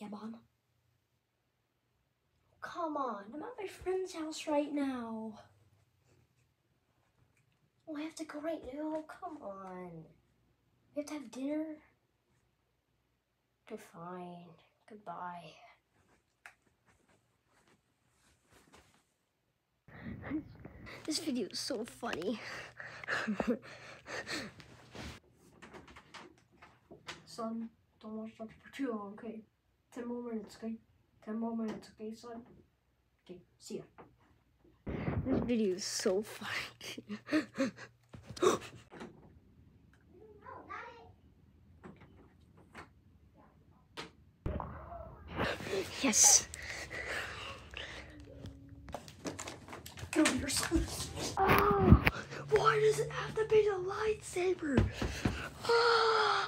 Yeah, mom. Come on, I'm at my friend's house right now. Oh, I have to go right now. Come on. We have to have dinner. Okay, fine. Goodbye. This video is so funny. son, don't watch that for too long, okay? Ten more minutes, okay? Ten more minutes, okay, son? Okay, see ya. This video is so funny. yes. Kill yourself. Oh, why does it have to be the lightsaber? Ah.